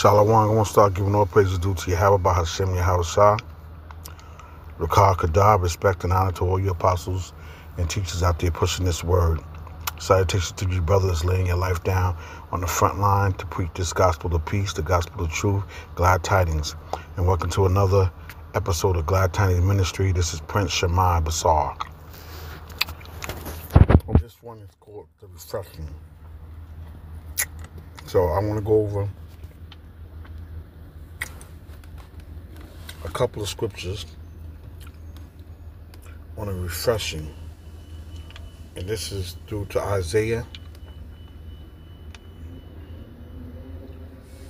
Shalom, I want to start giving all praises due to Yahweh Hashem Yahweh. Rakar Kadar, respect and honor to all your apostles and teachers out there pushing this word. Salutations to you brothers laying your life down on the front line to preach this gospel of peace, the gospel of truth, glad tidings. And welcome to another episode of Glad Tidings Ministry. This is Prince Shemai Basar. This one is called The Refreshing. So I want to go over a couple of scriptures on a refreshing. And this is due to Isaiah.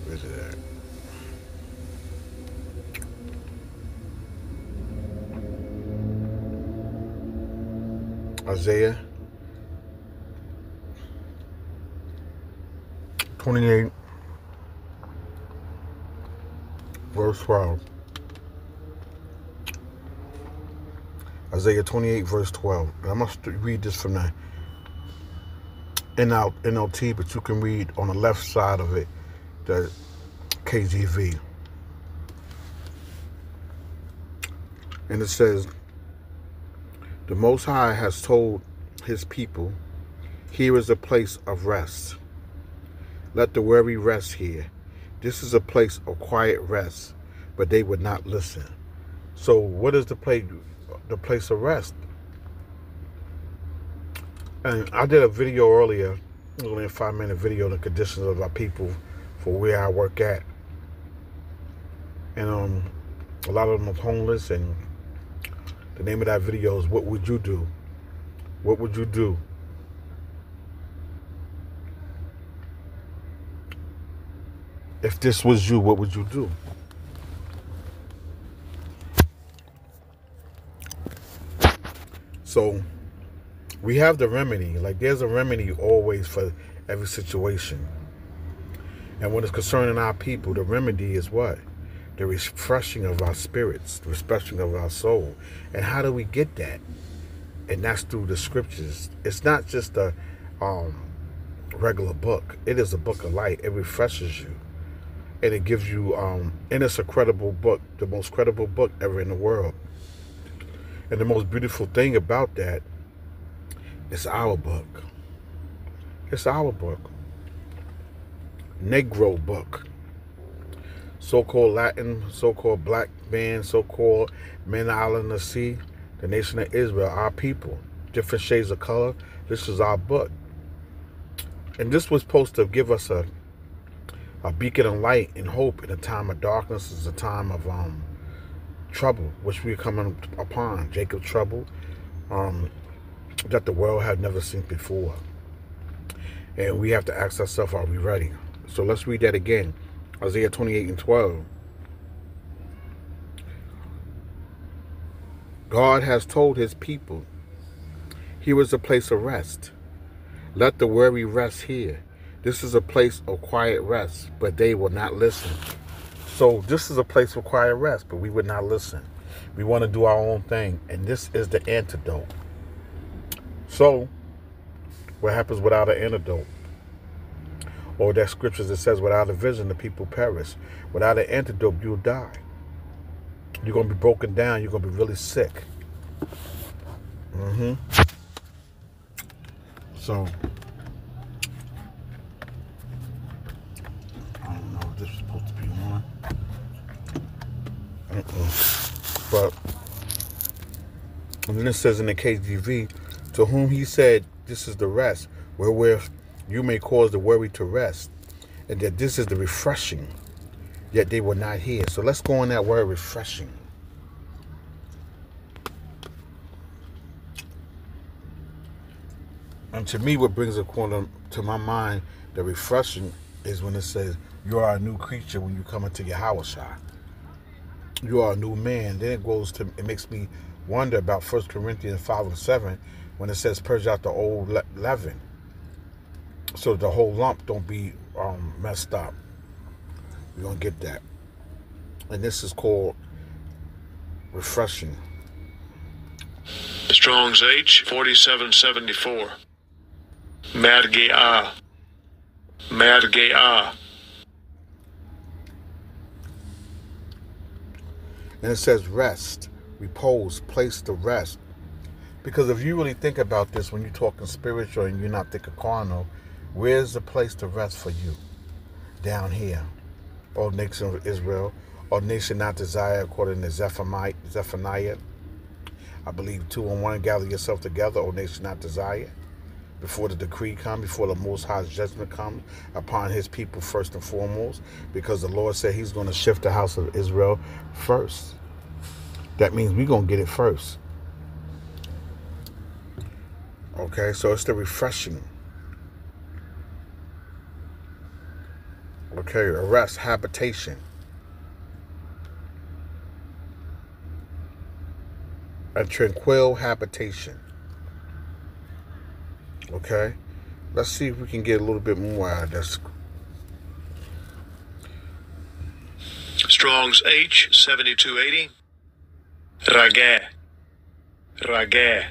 Where is it at? Isaiah 28, verse 12. Isaiah 28, verse 12. And I must read this from the NLT, but you can read on the left side of it, the KJV. And it says, The Most High has told his people, Here is a place of rest. Let the weary rest here. This is a place of quiet rest, but they would not listen. So, what is the place? The place of rest. And I did a video earlier, only a five minute video on the conditions of our people for where I work at. And um, a lot of them are homeless. And the name of that video is What Would You Do? What would you do? If this was you, what would you do? So we have the remedy. Like there's a remedy always for every situation. And when it's concerning our people, the remedy is what? The refreshing of our spirits, the refreshing of our soul. And how do we get that? And that's through the scriptures. It's not just a um, regular book. It is a book of light. It refreshes you. And it gives you, um, and it's a credible book, the most credible book ever in the world. And the most beautiful thing about that is our book. It's our book. Negro book. So-called Latin, so-called black man, so-called men island of the sea, the nation of Israel, our people. Different shades of color. This is our book. And this was supposed to give us a a beacon of light and hope in a time of darkness, is a time of um trouble, which we're coming upon. Jacob trouble um, that the world had never seen before. And we have to ask ourselves, are we ready? So let's read that again. Isaiah 28 and 12. God has told his people, here is a place of rest. Let the weary rest here. This is a place of quiet rest, but they will not listen. So this is a place for quiet rest, but we would not listen. We want to do our own thing, and this is the antidote. So, what happens without an antidote? Or that scriptures that says, without a vision, the people perish. Without an antidote, you'll die. You're going to be broken down. You're going to be really sick. Mm-hmm. So, But and then it says in the KJV, to whom he said, This is the rest, wherewith you may cause the weary to rest, and that this is the refreshing, yet they were not here. So let's go on that word refreshing. And to me, what brings a corner to my mind, the refreshing is when it says, You are a new creature when you come into your house you are a new man. Then it goes to it makes me wonder about First Corinthians five and seven when it says purge out the old leaven, so the whole lump don't be um, messed up. You're going to get that, and this is called refreshing. Strong's H forty seven मर Ah, And it says rest, repose, place to rest. Because if you really think about this, when you're talking spiritual and you're not thinking carnal, where's the place to rest for you? Down here. O nation of Israel, O nation not desire according to Zephaniah. I believe two and one gather yourself together, O nation not desire before the decree come, before the Most High's judgment comes upon his people first and foremost, because the Lord said he's going to shift the house of Israel first. That means we're going to get it first. Okay, so it's the refreshing. Okay, arrest, habitation. A tranquil habitation. Okay? Let's see if we can get a little bit more out of this. Strong's H7280. Rageh. Rageh.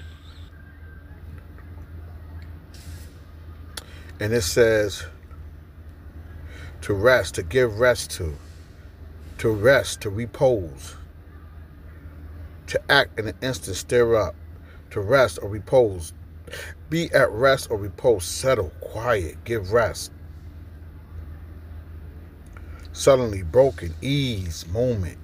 And it says to rest, to give rest to, to rest, to repose, to act in an instant, stir up, to rest or repose, be at rest or repose, settle, quiet, give rest. Suddenly broken, ease, moment.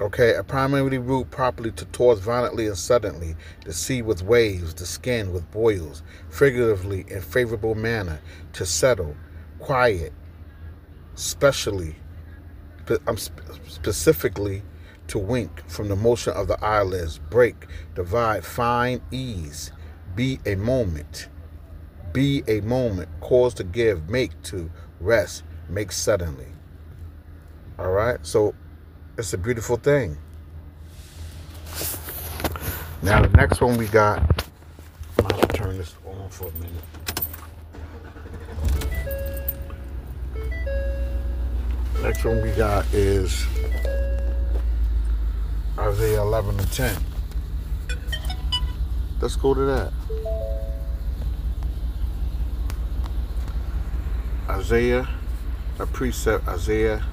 Okay, a primary root properly to toss violently and suddenly, the sea with waves, the skin with boils, figuratively in favorable manner, to settle, quiet, specially, I'm um, specifically to wink from the motion of the eyelids, break, divide, find ease, be a moment, be a moment, cause to give, make to, rest, make suddenly. All right, so it's a beautiful thing. Now, the next one we got, to turn this on for a minute. Next one we got is Isaiah 11 and 10. Let's go to that. Isaiah, a precept, Isaiah.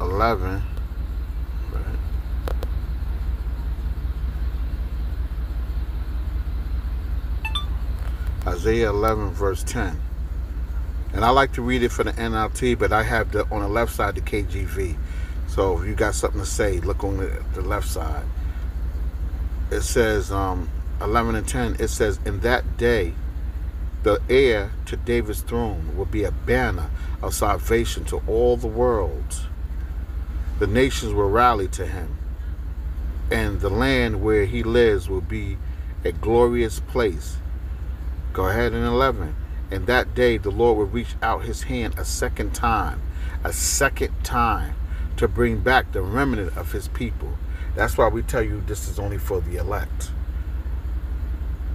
Eleven, right? Isaiah eleven, verse ten. And I like to read it for the NLT, but I have the on the left side the KJV. So if you got something to say, look on the, the left side. It says um, 11 and 10. It says, "In that day, the heir to David's throne will be a banner of salvation to all the world. The nations will rally to him, and the land where he lives will be a glorious place." Go ahead in 11. And that day the Lord will reach out his hand a second time, a second time, to bring back the remnant of his people. That's why we tell you this is only for the elect.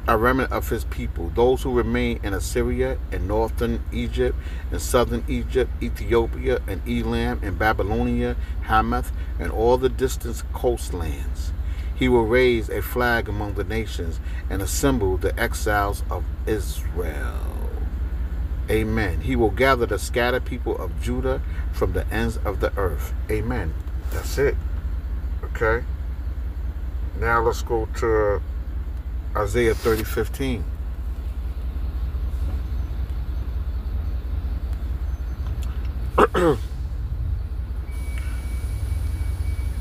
A remnant of his people, those who remain in Assyria and northern Egypt and southern Egypt, Ethiopia and Elam and Babylonia, Hamath, and all the distant coastlands. He will raise a flag among the nations and assemble the exiles of Israel. Amen. He will gather the scattered people of Judah from the ends of the earth. Amen. That's it. Okay. Now let's go to Isaiah 30 15.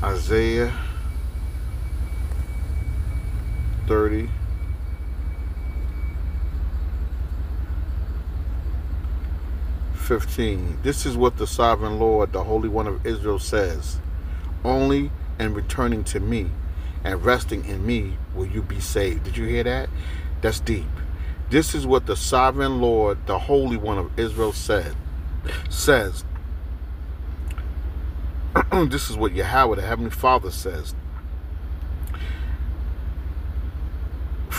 Isaiah 30 15. This is what the sovereign Lord, the Holy One of Israel, says Only in returning to me and resting in me will you be saved. Did you hear that? That's deep. This is what the sovereign Lord, the Holy One of Israel, said says. this is what Yahweh, the Heavenly Father, says.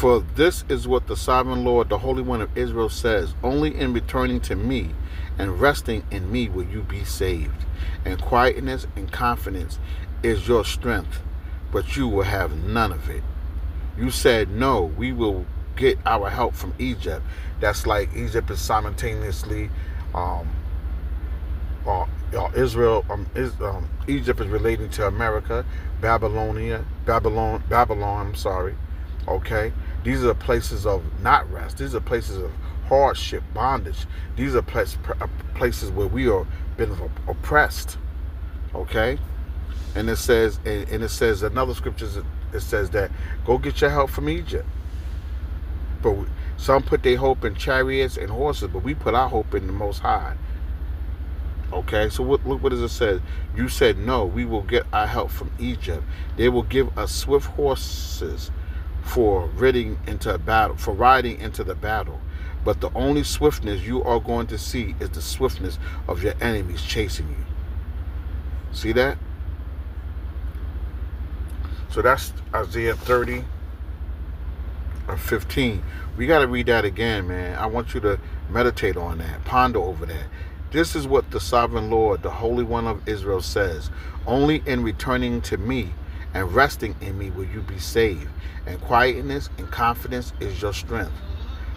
For this is what the sovereign Lord, the Holy One of Israel, says Only in returning to me and resting in me will you be saved. And quietness and confidence is your strength, but you will have none of it. You said, No, we will get our help from Egypt. That's like Egypt is simultaneously um, uh, uh, Israel, um, is, um, Egypt is relating to America, Babylonia, Babylon, Babylon. I'm sorry. Okay, these are places of not rest. These are places of hardship, bondage. These are place, uh, places where we are been oppressed. Okay, and it says, and it says another scriptures. It says that go get your help from Egypt. But some put their hope in chariots and horses, but we put our hope in the Most High. Okay, so what, look what does it say? You said, No, we will get our help from Egypt. They will give us swift horses for riding into a battle, for riding into the battle. But the only swiftness you are going to see is the swiftness of your enemies chasing you. See that? So that's Isaiah 30 or 15. We got to read that again, man. I want you to meditate on that, ponder over that. This is what the sovereign Lord, the Holy One of Israel, says Only in returning to me and resting in me will you be saved, and quietness and confidence is your strength.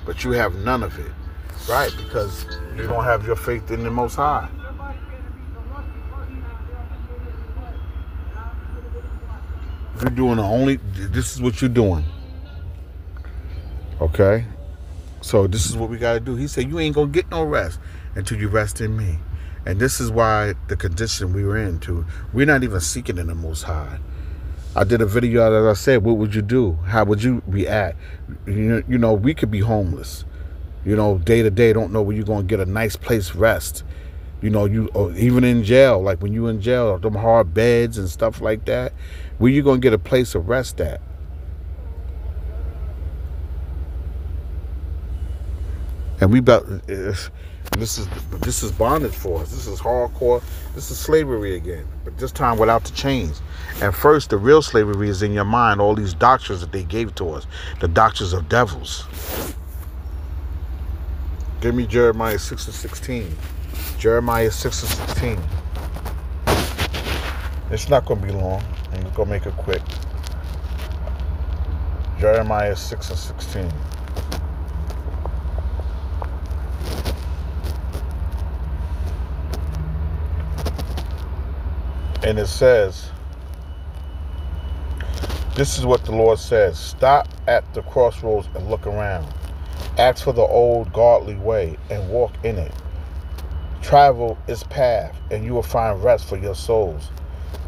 But you have none of it, right? Because you don't have your faith in the Most High. You're doing the only, this is what you're doing. Okay? So this is what we got to do. He said, You ain't going to get no rest until you rest in me. And this is why the condition we were in to we're not even seeking in the most high. I did a video as I said, what would you do? How would you react? You know, you know, we could be homeless. You know, day to day, don't know where you're gonna get a nice place rest. You know, you even in jail, like when you in jail, them hard beds and stuff like that, where you gonna get a place of rest at? And we about this is this is bondage for us. This is hardcore. This is slavery again, but this time without the chains. And first, the real slavery is in your mind. All these doctrines that they gave to us, the doctrines of devils. Give me Jeremiah six and sixteen. Jeremiah six and sixteen. It's not going to be long. I'm going to make it quick. Jeremiah six and sixteen. And it says, This is what the Lord says Stop at the crossroads and look around. Ask for the old godly way and walk in it. Travel its path, and you will find rest for your souls.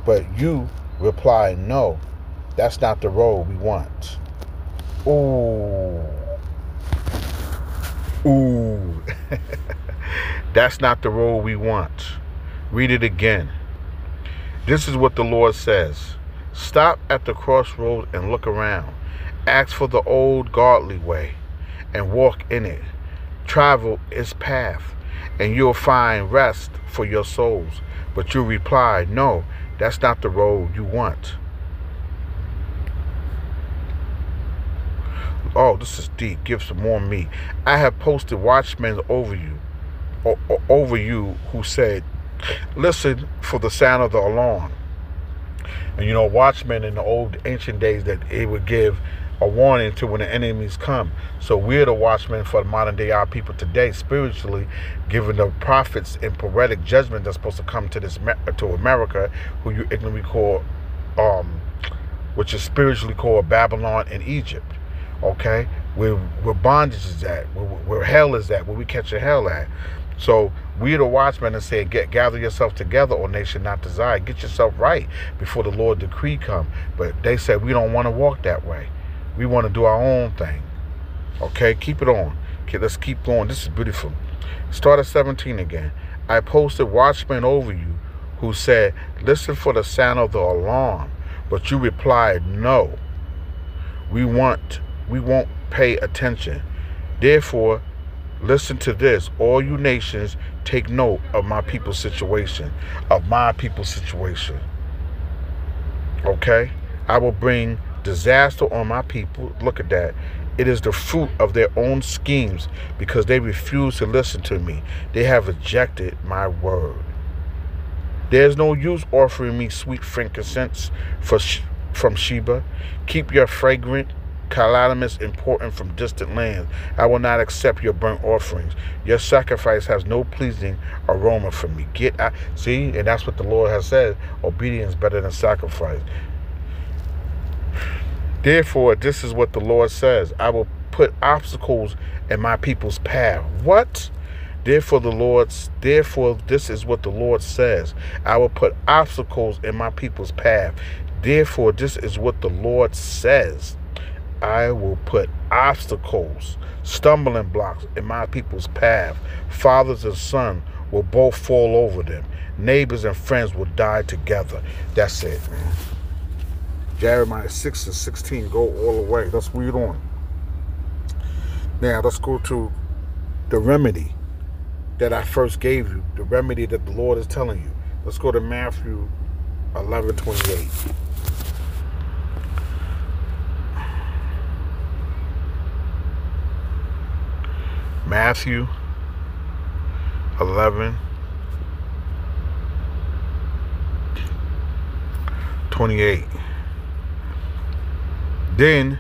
But you reply, No, that's not the road we want. Ooh. Ooh. that's not the road we want. Read it again. This is what the Lord says Stop at the crossroads and look around. Ask for the old godly way and walk in it. Travel its path, and you'll find rest for your souls. But you reply, No, that's not the road you want. Oh, this is deep. Give some more meat. I have posted watchmen over you, over you who said, listen for the sound of the alarm. And you know, watchmen in the old ancient days that it would give a warning to when the enemies come. So we're the watchmen for the modern day our people today, spiritually, giving the prophets and prophetic judgment that's supposed to come to this to America, who you ignorantly call, um, which is spiritually called Babylon and Egypt. Okay, where where bondage is at, where, where hell is at, where we catch a hell at. So we the watchmen and say, get gather yourself together, O nation not desire. Get yourself right before the Lord decree come. But they said we don't want to walk that way. We want to do our own thing. Okay, keep it on. Okay, let's keep going. This is beautiful. Start at 17 again. I posted watchmen over you who said, Listen for the sound of the alarm. But you replied, No. We want we won't pay attention. Therefore, Listen to this. All you nations, take note of my people's situation. Of my people's situation. Okay? I will bring disaster on my people. Look at that. It is the fruit of their own schemes because they refuse to listen to me. They have rejected my word. There's no use offering me sweet frankincense for, from Sheba. Keep your fragrant calamus important from distant lands. I will not accept your burnt offerings. Your sacrifice has no pleasing aroma for me. Get out. See, and that's what the Lord has said. Obedience better than sacrifice. Therefore, this is what the Lord says I will put obstacles in my people's path. What? Therefore, the Lord's therefore, this is what the Lord says. I will put obstacles in my people's path. Therefore, this is what the Lord says. I will put obstacles, stumbling blocks in my people's path. Fathers and sons will both fall over them. Neighbors and friends will die together. That's it, man. Jeremiah 6 and 16 go all the way. Let's read on. Now, let's go to the remedy that I first gave you, the remedy that the Lord is telling you. Let's go to Matthew 11 28. Matthew 11 28. Then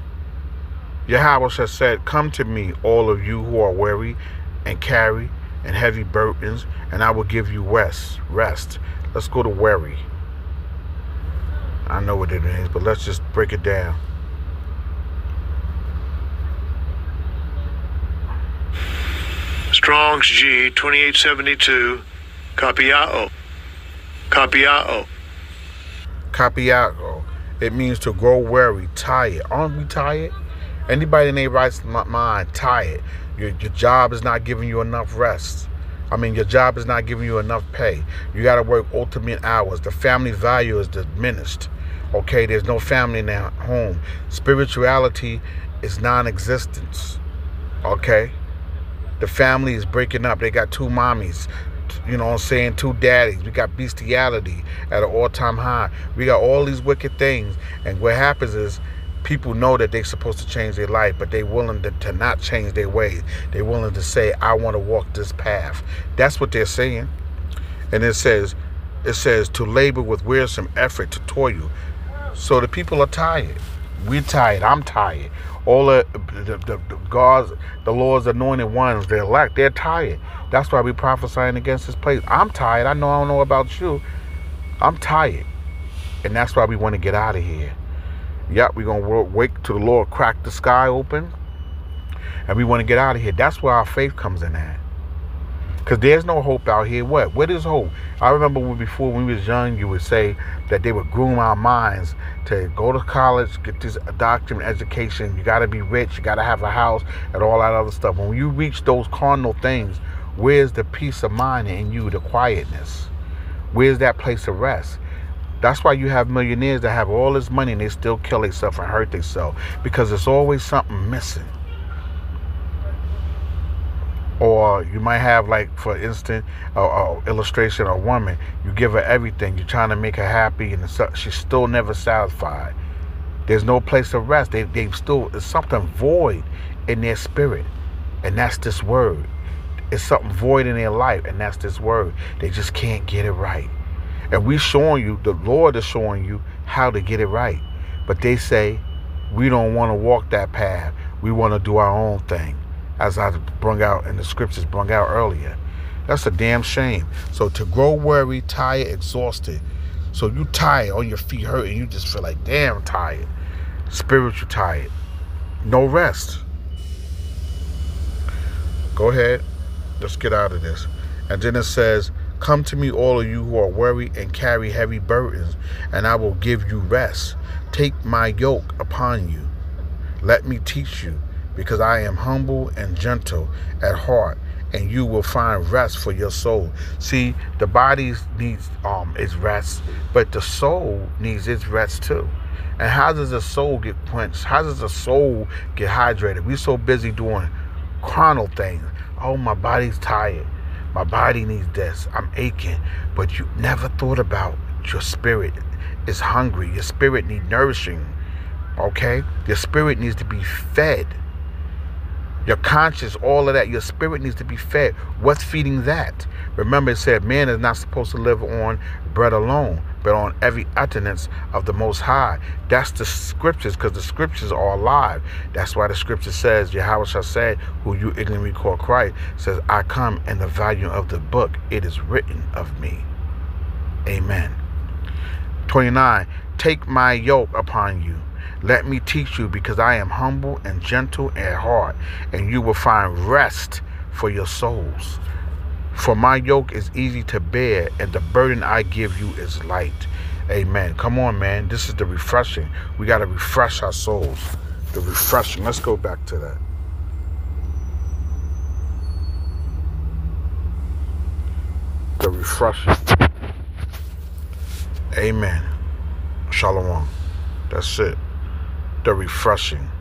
Yahweh has said, Come to me, all of you who are weary and carry and heavy burdens, and I will give you rest. Rest. Let's go to weary. I know what it means, but let's just break it down. Strong's G 2872. Capiao. Capiao. Capiago. It means to grow weary, tired. Aren't we tired? Anybody in their right mind, tired. Your, your job is not giving you enough rest. I mean, your job is not giving you enough pay. You got to work ultimate hours. The family value is diminished. Okay, there's no family now home. Spirituality is non-existence. Okay, the family is breaking up. They got two mommies. You know what I'm saying? Two daddies. We got bestiality at an all-time high. We got all these wicked things. And what happens is people know that they're supposed to change their life, but they're willing to, to not change their ways. They're willing to say, I want to walk this path. That's what they're saying. And it says, it says to labor with wearisome effort to toil. You. So the people are tired. We're tired. I'm tired. All the, the, the, the God's, the Lord's anointed ones, they're elect, they're tired. That's why we're prophesying against this place. I'm tired. I know I don't know about you. I'm tired. And that's why we want to get out of here. Yep, we're going to wait till the Lord crack the sky open. And we want to get out of here. That's where our faith comes in at. Because there's no hope out here. What? What is hope? I remember when before when we was young, you would say that they would groom our minds to go to college, get this doctorate education. You got to be rich. You got to have a house and all that other stuff. When you reach those carnal things, where's the peace of mind in you, the quietness? Where's that place of rest? That's why you have millionaires that have all this money and they still kill themselves and hurt themselves because there's always something missing. Or you might have, like, for instance, a, a illustration of a woman. You give her everything. You're trying to make her happy, and she's still never satisfied. There's no place of rest. They, they still, it's something void in their spirit, and that's this word. It's something void in their life, and that's this word. They just can't get it right. And we showing you, the Lord is showing you how to get it right. But they say, we don't want to walk that path. We want to do our own thing. As I brung out in the scriptures, brung out earlier. That's a damn shame. So to grow weary, tired, exhausted. So you tired, on your feet hurt, and you just feel like, damn tired. Spiritual tired. No rest. Go ahead. Let's get out of this. And then it says, Come to me, all of you who are weary and carry heavy burdens, and I will give you rest. Take my yoke upon you. Let me teach you, because I am humble and gentle at heart, and you will find rest for your soul. See, the body needs um its rest, but the soul needs its rest too. And how does the soul get quenched? How does the soul get hydrated? We're so busy doing carnal things. Oh, my body's tired. My body needs this. I'm aching. But you never thought about your spirit is hungry. Your spirit needs nourishing. Okay? Your spirit needs to be fed. Your conscience, all of that, your spirit needs to be fed. What's feeding that? Remember, it said man is not supposed to live on bread alone, but on every utterance of the Most High. That's the scriptures, because the scriptures are alive. That's why the scripture says, Yahawashi, who you ignorantly call Christ, says, I come in the volume of the book. It is written of me. Amen. 29. Take my yoke upon you. Let me teach you, because I am humble and gentle at heart, and you will find rest for your souls. For my yoke is easy to bear, and the burden I give you is light. Amen. Come on, man. This is the refreshing. We got to refresh our souls. The refreshing. Let's go back to that. The refreshing. Amen. Shalom. That's it. The refreshing.